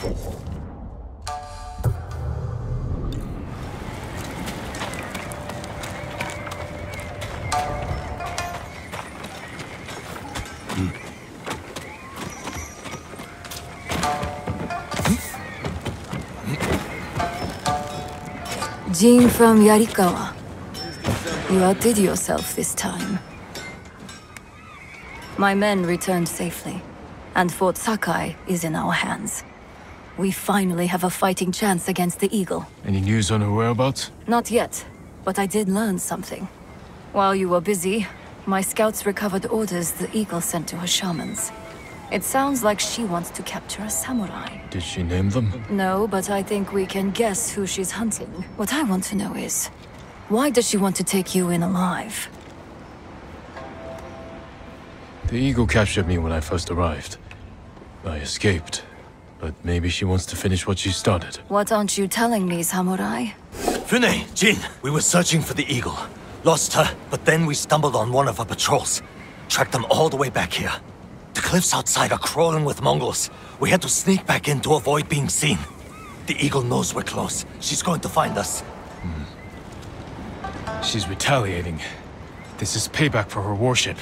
Jin from Yarikawa. You outdid yourself this time. My men returned safely, and Fort Sakai is in our hands. We finally have a fighting chance against the Eagle. Any news on her whereabouts? Not yet, but I did learn something. While you were busy, my scouts recovered orders the Eagle sent to her shamans. It sounds like she wants to capture a samurai. Did she name them? No, but I think we can guess who she's hunting. What I want to know is, why does she want to take you in alive? The Eagle captured me when I first arrived. I escaped, but maybe she wants to finish what she started. What aren't you telling me, samurai? Fune, Jin, we were searching for the Eagle. Lost her, but then we stumbled on one of our patrols. Tracked them all the way back here. The cliffs outside are crawling with Mongols. We had to sneak back in to avoid being seen. The Eagle knows we're close. She's going to find us. Hmm. She's retaliating. This is payback for her warship.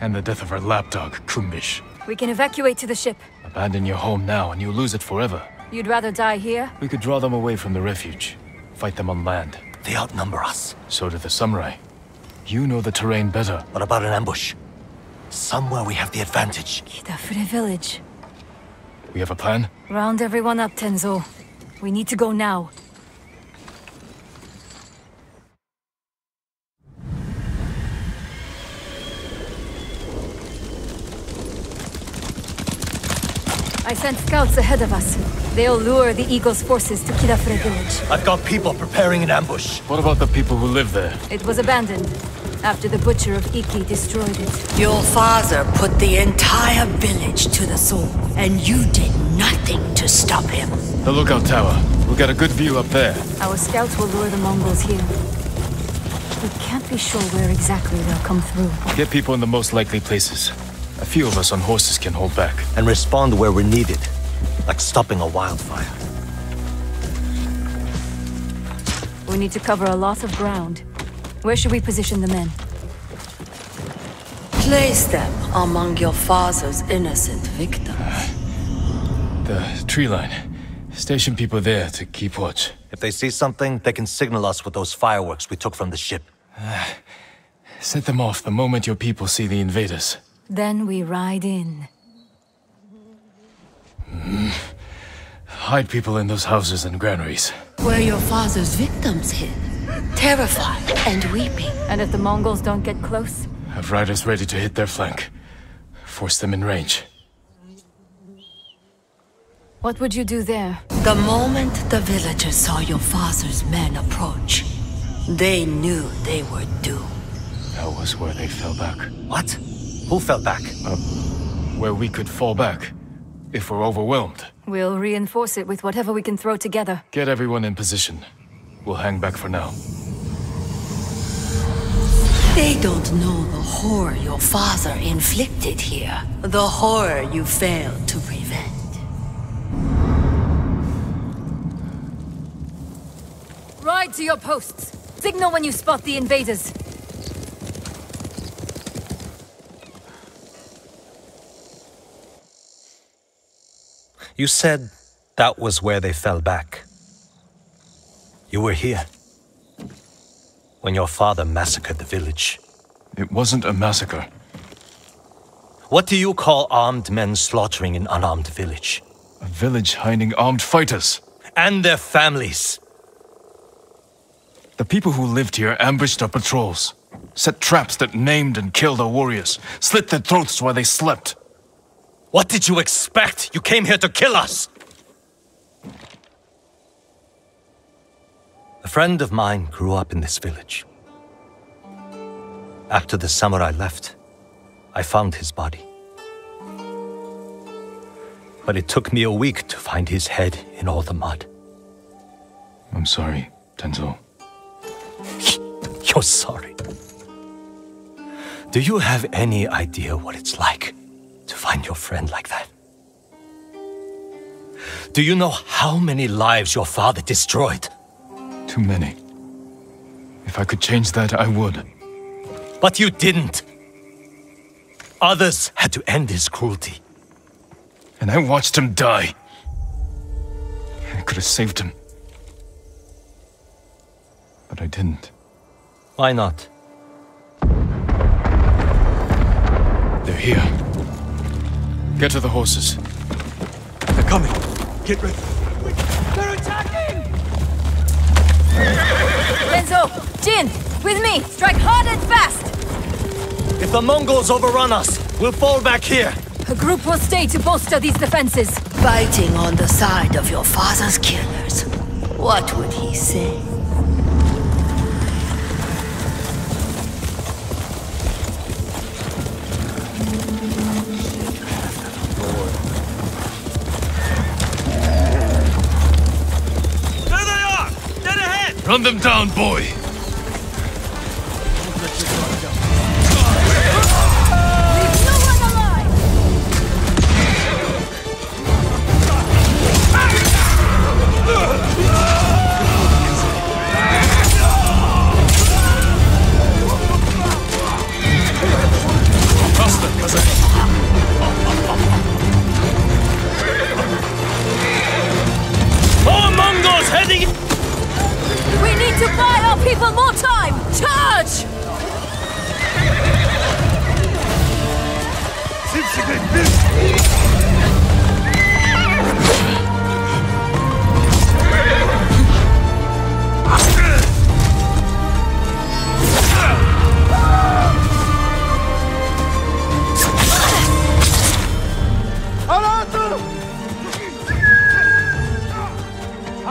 And the death of her lapdog, Kumbish. We can evacuate to the ship. Abandon your home now and you'll lose it forever. You'd rather die here? We could draw them away from the refuge. Fight them on land. They outnumber us. So do the samurai. You know the terrain better. What about an ambush? Somewhere we have the advantage. Kidafure village. We have a plan? Round everyone up, Tenzo. We need to go now. I sent scouts ahead of us. They'll lure the Eagle's forces to Kidafure village. I've got people preparing an ambush. What about the people who live there? It was abandoned after the Butcher of Iki destroyed it. Your father put the entire village to the sword, and you did nothing to stop him. The lookout tower. We'll get a good view up there. Our scouts will lure the Mongols here. We can't be sure where exactly they'll come through. Get people in the most likely places. A few of us on horses can hold back. And respond where we're needed. Like stopping a wildfire. We need to cover a lot of ground. Where should we position the men? Place them among your father's innocent victims. Uh, the tree line. Station people there to keep watch. If they see something, they can signal us with those fireworks we took from the ship. Uh, set them off the moment your people see the invaders. Then we ride in. Hide people in those houses and granaries. Where your father's victims hid, terrified and weeping. And if the Mongols don't get close? Have riders ready to hit their flank. Force them in range. What would you do there? The moment the villagers saw your father's men approach, they knew they were doomed. That was where they fell back. What? Who fell back? Uh, Where we could fall back. If we're overwhelmed. We'll reinforce it with whatever we can throw together. Get everyone in position. We'll hang back for now. They don't know the horror your father inflicted here. The horror you failed to prevent. Ride to your posts! Signal when you spot the invaders! You said that was where they fell back. You were here. When your father massacred the village. It wasn't a massacre. What do you call armed men slaughtering an unarmed village? A village hiding armed fighters. And their families. The people who lived here ambushed our patrols. Set traps that maimed and killed our warriors. Slit their throats while they slept. What did you expect? You came here to kill us! A friend of mine grew up in this village. After the samurai left, I found his body. But it took me a week to find his head in all the mud. I'm sorry, Tenzo. You're sorry. Do you have any idea what it's like to find your friend like that? Do you know how many lives your father destroyed? Too many. If I could change that, I would. But you didn't. Others had to end his cruelty. And I watched him die. I could have saved him. But I didn't. Why not? They're here. Get to the horses. They're coming. Get ready. They're attacking! Tenzo! Jin! With me! Strike hard and fast! If the Mongols overrun us, we'll fall back here. A group will stay to bolster these defenses. Fighting on the side of your father's killers. What would he say? Run them down, boy!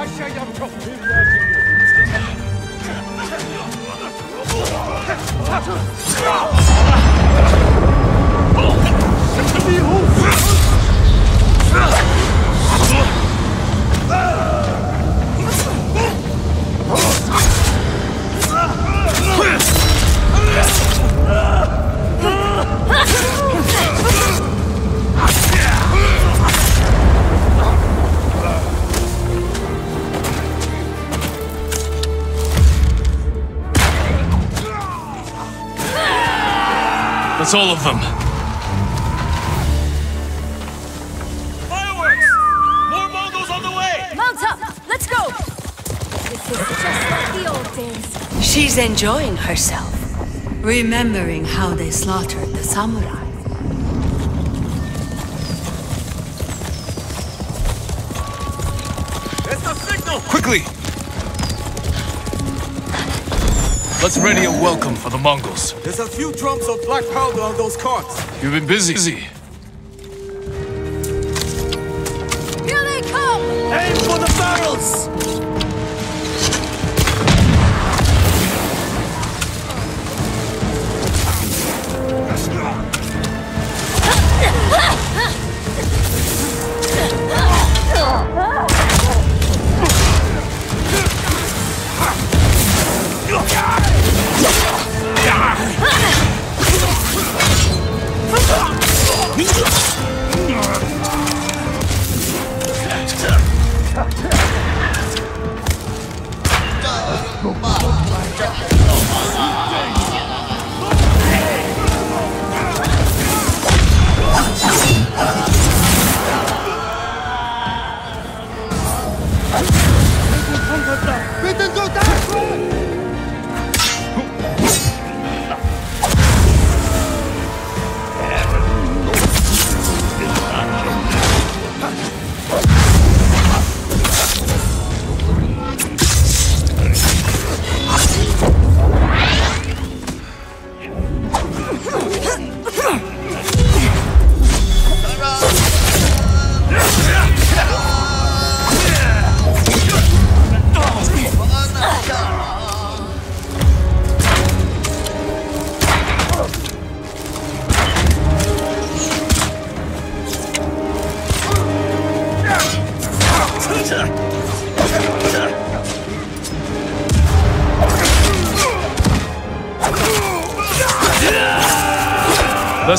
下车！杀！杀！杀！That's all of them. Fireworks! More Mongols on the way! Mount up! Let's go! This is just like the old days. She's enjoying herself, remembering how they slaughtered the samurai. It's the signal! Quickly! Let's ready a welcome for the Mongols. There's a few drums of black powder on those carts. You've been busy.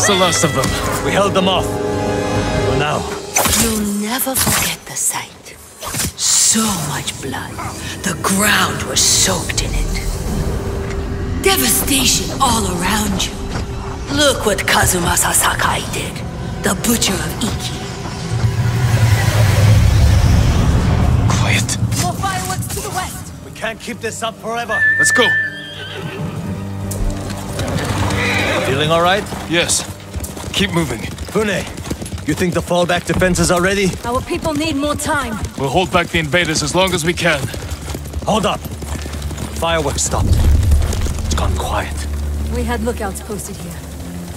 The last of them. We held them off. For now. You'll never forget the sight. So much blood. The ground was soaked in it. Devastation all around you. Look what Kazumasa Sakai did. The Butcher of Iki. Quiet. More fireworks to the west! We can't keep this up forever. Let's go. Feeling all right? Yes. Keep moving. Fune, you think the fallback defenses are ready? Our people need more time. We'll hold back the invaders as long as we can. Hold up. Fireworks stopped. It's gone quiet. We had lookouts posted here.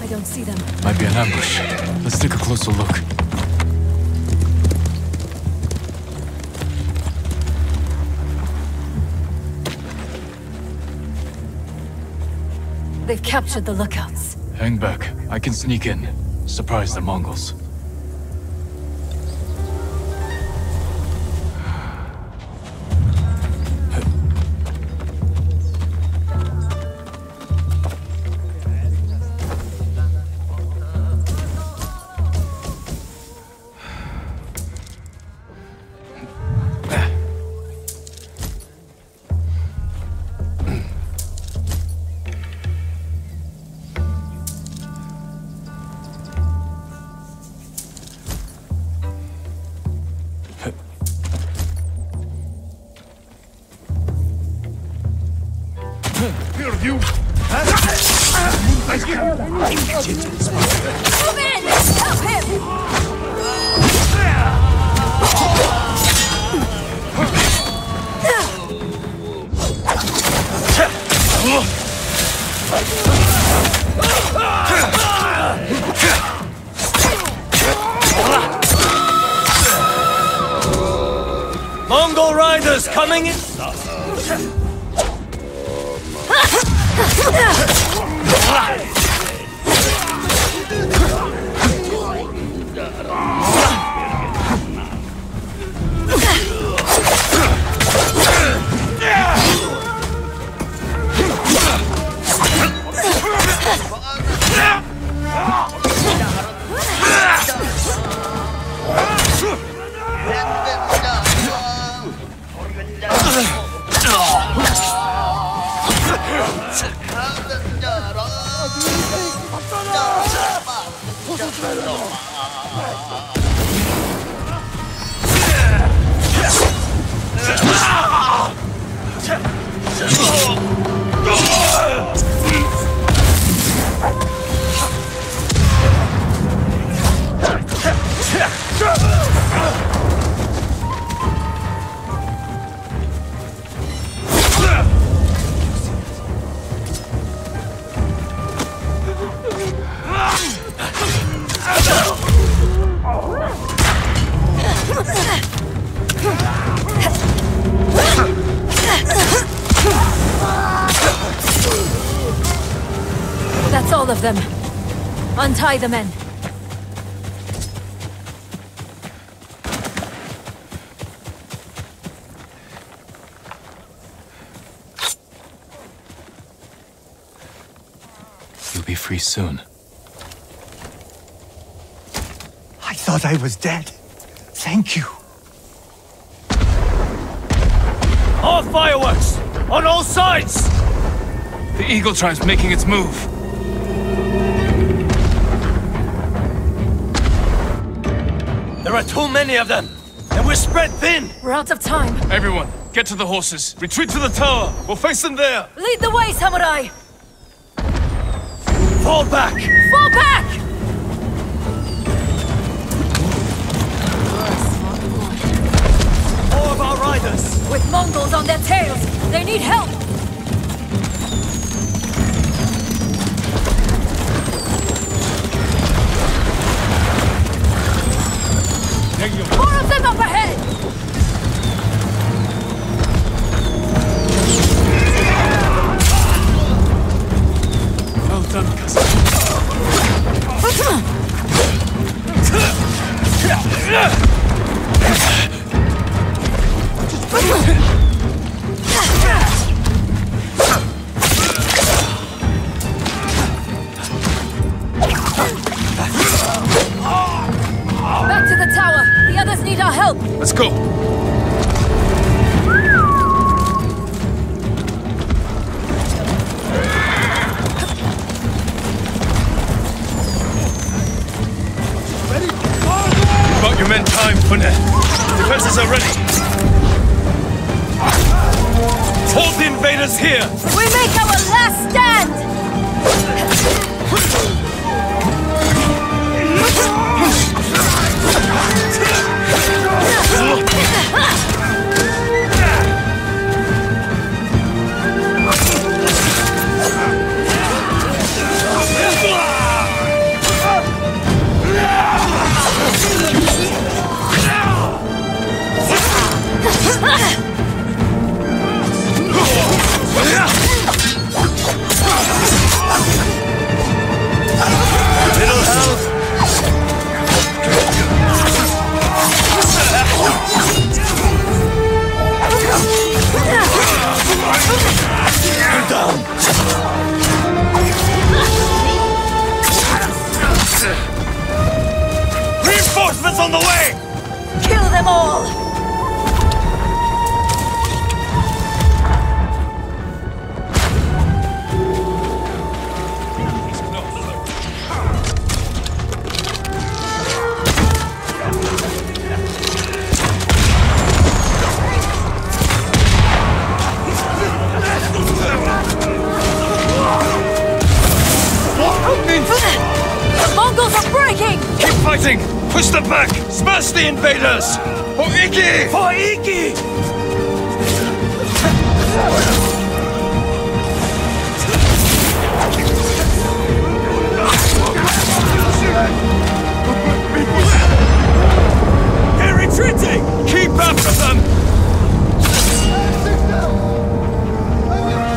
I don't see them. Might be an ambush. Let's take a closer look. They've captured the lookouts. Hang back. I can sneak in. Surprise the Mongols. Here, you! Move in! Help him! Mongol riders coming in! That's Untie the men. You'll be free soon. I thought I was dead. Thank you. More fireworks! On all sides! The Eagle Tribe's making its move. There are too many of them! And we're spread thin! We're out of time. Everyone, get to the horses. Retreat to the tower. We'll face them there. Lead the way, samurai! Fall back! Fall back! More of our riders! With Mongols on their tails, they need help! Back The are breaking! Keep fighting! Push them back! Smash the invaders! For Iki! For Iki! They're retreating! Keep after them!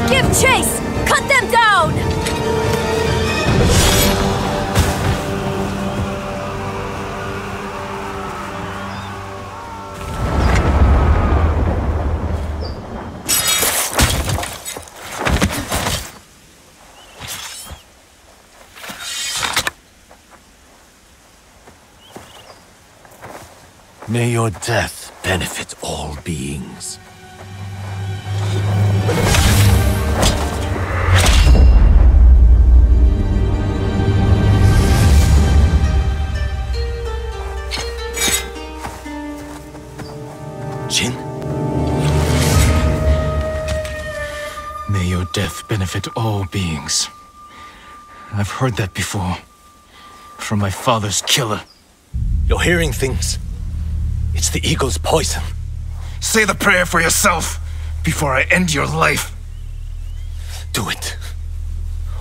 Give chase! Cut them down! May your death benefit all beings. Jin? May your death benefit all beings. I've heard that before. From my father's killer. You're hearing things. It's the eagle's poison. Say the prayer for yourself before I end your life. Do it.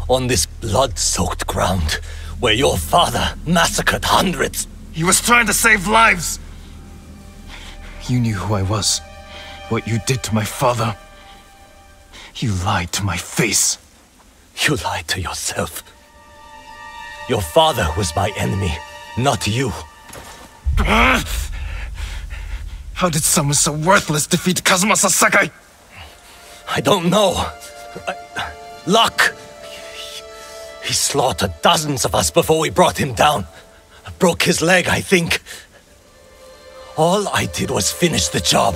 On this blood-soaked ground where your father massacred hundreds. He was trying to save lives. You knew who I was. What you did to my father. You lied to my face. You lied to yourself. Your father was my enemy, not you. Ah! How did someone so worthless defeat Kazumasa Sakai? I don't know. I- Luck! He slaughtered dozens of us before we brought him down. Broke his leg, I think. All I did was finish the job.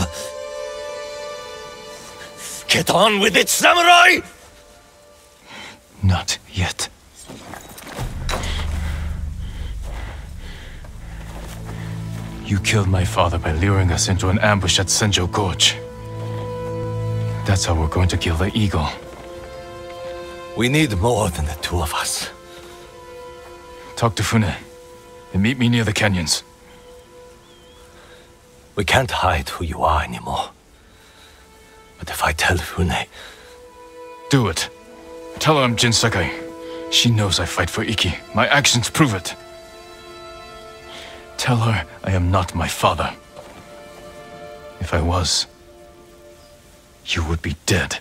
Get on with it, samurai! Not yet. You killed my father by luring us into an ambush at Senjo Gorge. That's how we're going to kill the eagle. We need more than the two of us. Talk to Fune, and meet me near the canyons. We can't hide who you are anymore. But if I tell Fune, Do it. Tell her I'm Jin Sakai. She knows I fight for Iki. My actions prove it. Tell her I am not my father. If I was, you would be dead.